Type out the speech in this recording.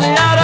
me out of